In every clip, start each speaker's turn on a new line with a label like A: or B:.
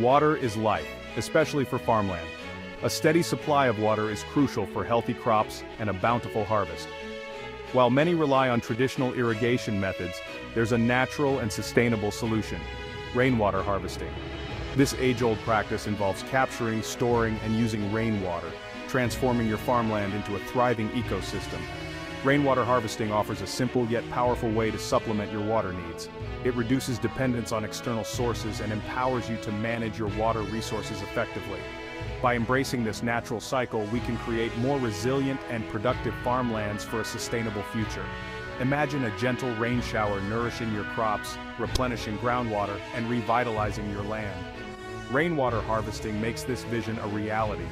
A: Water is life, especially for farmland. A steady supply of water is crucial for healthy crops and a bountiful harvest. While many rely on traditional irrigation methods, there's a natural and sustainable solution, rainwater harvesting. This age-old practice involves capturing, storing, and using rainwater, transforming your farmland into a thriving ecosystem. Rainwater harvesting offers a simple yet powerful way to supplement your water needs. It reduces dependence on external sources and empowers you to manage your water resources effectively. By embracing this natural cycle, we can create more resilient and productive farmlands for a sustainable future. Imagine a gentle rain shower nourishing your crops, replenishing groundwater, and revitalizing your land. Rainwater harvesting makes this vision a reality.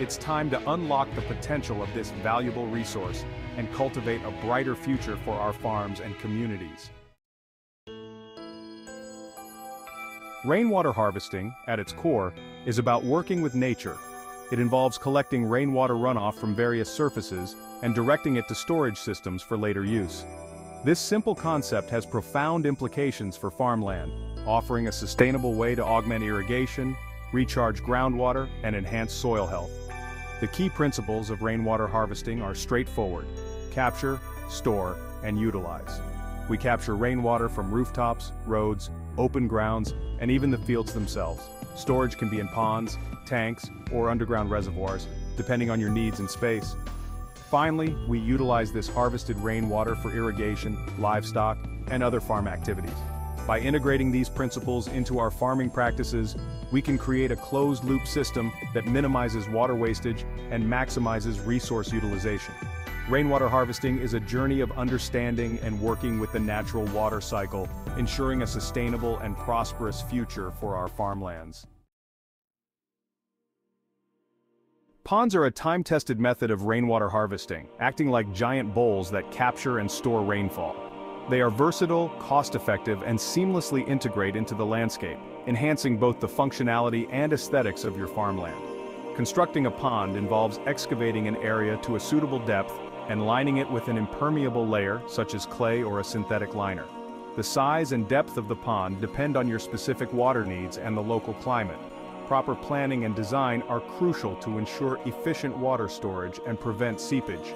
A: It's time to unlock the potential of this valuable resource and cultivate a brighter future for our farms and communities. Rainwater harvesting, at its core, is about working with nature. It involves collecting rainwater runoff from various surfaces and directing it to storage systems for later use. This simple concept has profound implications for farmland, offering a sustainable way to augment irrigation, recharge groundwater, and enhance soil health. The key principles of rainwater harvesting are straightforward. Capture, store, and utilize. We capture rainwater from rooftops, roads, open grounds, and even the fields themselves. Storage can be in ponds, tanks, or underground reservoirs, depending on your needs and space. Finally, we utilize this harvested rainwater for irrigation, livestock, and other farm activities. By integrating these principles into our farming practices, we can create a closed-loop system that minimizes water wastage and maximizes resource utilization. Rainwater harvesting is a journey of understanding and working with the natural water cycle, ensuring a sustainable and prosperous future for our farmlands. Ponds are a time-tested method of rainwater harvesting, acting like giant bowls that capture and store rainfall. They are versatile, cost-effective, and seamlessly integrate into the landscape, enhancing both the functionality and aesthetics of your farmland. Constructing a pond involves excavating an area to a suitable depth and lining it with an impermeable layer, such as clay or a synthetic liner. The size and depth of the pond depend on your specific water needs and the local climate. Proper planning and design are crucial to ensure efficient water storage and prevent seepage.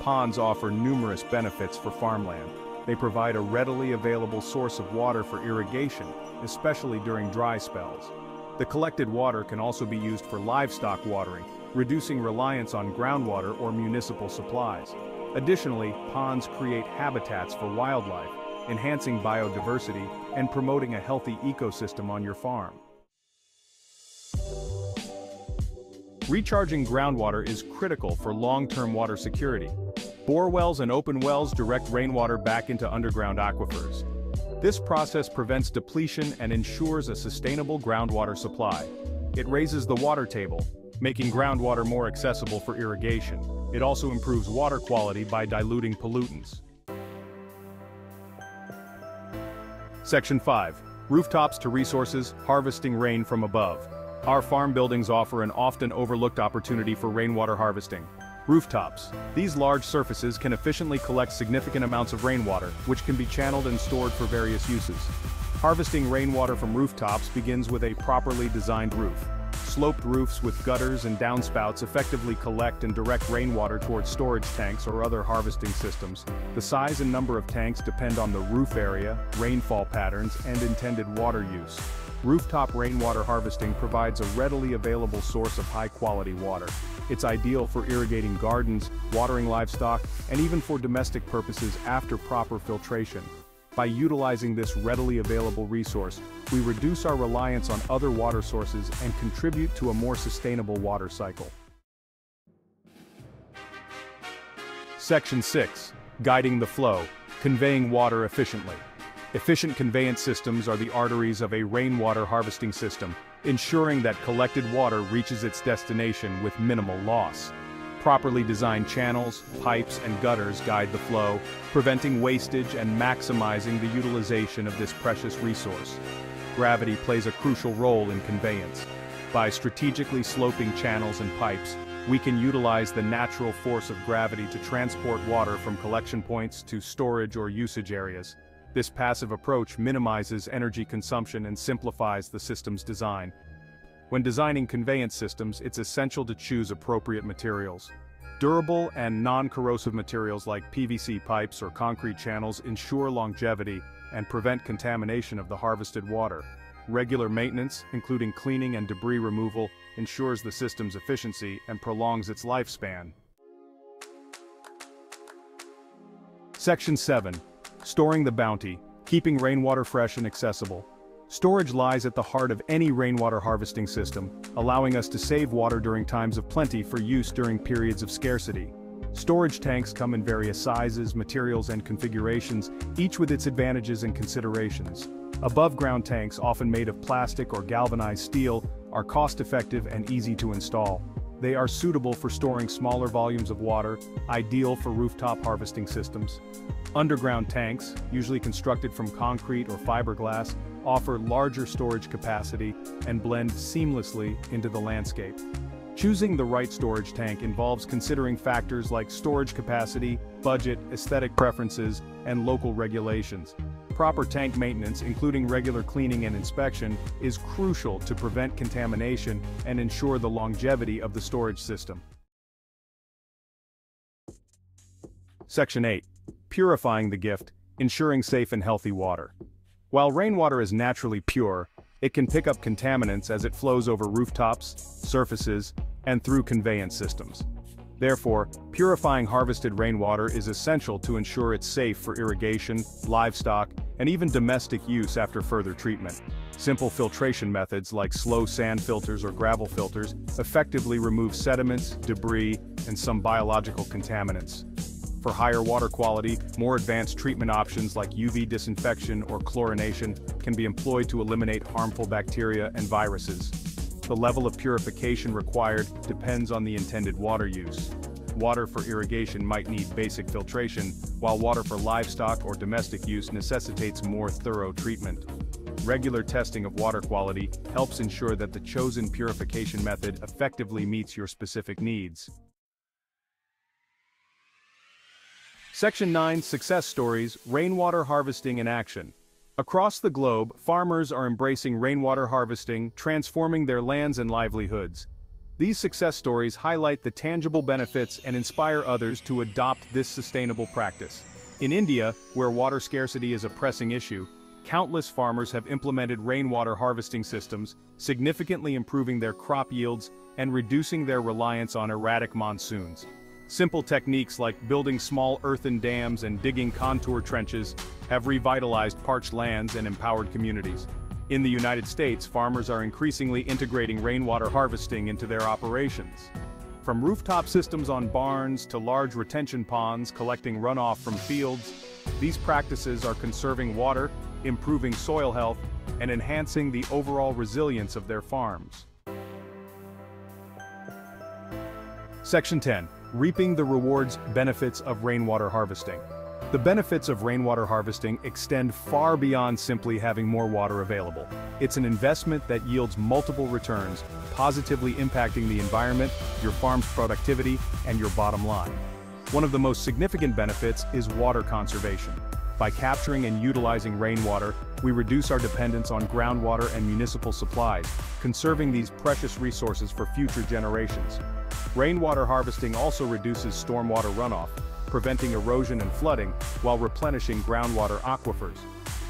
A: Ponds offer numerous benefits for farmland. They provide a readily available source of water for irrigation, especially during dry spells. The collected water can also be used for livestock watering, reducing reliance on groundwater or municipal supplies. Additionally, ponds create habitats for wildlife, enhancing biodiversity and promoting a healthy ecosystem on your farm. Recharging groundwater is critical for long-term water security. Bore wells and open wells direct rainwater back into underground aquifers. This process prevents depletion and ensures a sustainable groundwater supply. It raises the water table, making groundwater more accessible for irrigation. It also improves water quality by diluting pollutants. Section 5. Rooftops to resources, harvesting rain from above. Our farm buildings offer an often overlooked opportunity for rainwater harvesting. Rooftops. These large surfaces can efficiently collect significant amounts of rainwater, which can be channeled and stored for various uses. Harvesting rainwater from rooftops begins with a properly designed roof. Sloped roofs with gutters and downspouts effectively collect and direct rainwater towards storage tanks or other harvesting systems. The size and number of tanks depend on the roof area, rainfall patterns, and intended water use. Rooftop rainwater harvesting provides a readily available source of high-quality water. It's ideal for irrigating gardens, watering livestock, and even for domestic purposes after proper filtration. By utilizing this readily available resource, we reduce our reliance on other water sources and contribute to a more sustainable water cycle. Section 6. Guiding the flow, conveying water efficiently. Efficient conveyance systems are the arteries of a rainwater harvesting system, ensuring that collected water reaches its destination with minimal loss. Properly designed channels, pipes, and gutters guide the flow, preventing wastage and maximizing the utilization of this precious resource. Gravity plays a crucial role in conveyance. By strategically sloping channels and pipes, we can utilize the natural force of gravity to transport water from collection points to storage or usage areas. This passive approach minimizes energy consumption and simplifies the system's design. When designing conveyance systems, it's essential to choose appropriate materials. Durable and non-corrosive materials like PVC pipes or concrete channels ensure longevity and prevent contamination of the harvested water. Regular maintenance, including cleaning and debris removal, ensures the system's efficiency and prolongs its lifespan. Section 7. Storing the bounty, keeping rainwater fresh and accessible. Storage lies at the heart of any rainwater harvesting system, allowing us to save water during times of plenty for use during periods of scarcity. Storage tanks come in various sizes, materials and configurations, each with its advantages and considerations. Above-ground tanks, often made of plastic or galvanized steel, are cost-effective and easy to install. They are suitable for storing smaller volumes of water, ideal for rooftop harvesting systems. Underground tanks, usually constructed from concrete or fiberglass, offer larger storage capacity and blend seamlessly into the landscape. Choosing the right storage tank involves considering factors like storage capacity, budget, aesthetic preferences, and local regulations. Proper tank maintenance, including regular cleaning and inspection, is crucial to prevent contamination and ensure the longevity of the storage system. Section 8. Purifying the gift, ensuring safe and healthy water. While rainwater is naturally pure, it can pick up contaminants as it flows over rooftops, surfaces, and through conveyance systems. Therefore, purifying harvested rainwater is essential to ensure it's safe for irrigation, livestock, and even domestic use after further treatment. Simple filtration methods like slow sand filters or gravel filters effectively remove sediments, debris, and some biological contaminants. For higher water quality, more advanced treatment options like UV disinfection or chlorination can be employed to eliminate harmful bacteria and viruses. The level of purification required depends on the intended water use. Water for irrigation might need basic filtration, while water for livestock or domestic use necessitates more thorough treatment. Regular testing of water quality helps ensure that the chosen purification method effectively meets your specific needs. Section 9 Success Stories Rainwater Harvesting in Action Across the globe, farmers are embracing rainwater harvesting, transforming their lands and livelihoods. These success stories highlight the tangible benefits and inspire others to adopt this sustainable practice. In India, where water scarcity is a pressing issue, countless farmers have implemented rainwater harvesting systems, significantly improving their crop yields and reducing their reliance on erratic monsoons. Simple techniques like building small earthen dams and digging contour trenches have revitalized parched lands and empowered communities. In the United States, farmers are increasingly integrating rainwater harvesting into their operations. From rooftop systems on barns to large retention ponds collecting runoff from fields, these practices are conserving water, improving soil health, and enhancing the overall resilience of their farms. Section 10 reaping the rewards benefits of rainwater harvesting. The benefits of rainwater harvesting extend far beyond simply having more water available. It's an investment that yields multiple returns, positively impacting the environment, your farm's productivity, and your bottom line. One of the most significant benefits is water conservation. By capturing and utilizing rainwater, we reduce our dependence on groundwater and municipal supplies, conserving these precious resources for future generations. Rainwater harvesting also reduces stormwater runoff, preventing erosion and flooding while replenishing groundwater aquifers.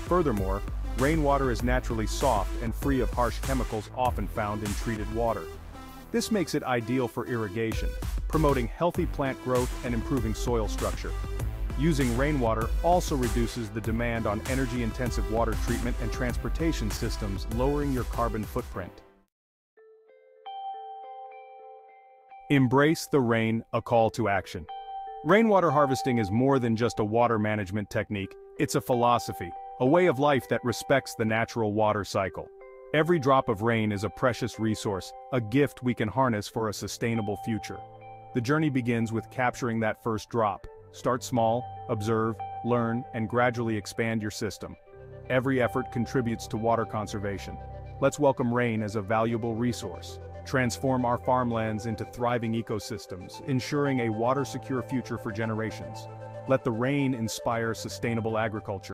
A: Furthermore, rainwater is naturally soft and free of harsh chemicals often found in treated water. This makes it ideal for irrigation, promoting healthy plant growth and improving soil structure. Using rainwater also reduces the demand on energy-intensive water treatment and transportation systems, lowering your carbon footprint. Embrace the rain, a call to action. Rainwater harvesting is more than just a water management technique, it's a philosophy, a way of life that respects the natural water cycle. Every drop of rain is a precious resource, a gift we can harness for a sustainable future. The journey begins with capturing that first drop. Start small, observe, learn, and gradually expand your system. Every effort contributes to water conservation. Let's welcome rain as a valuable resource transform our farmlands into thriving ecosystems, ensuring a water-secure future for generations. Let the rain inspire sustainable agriculture.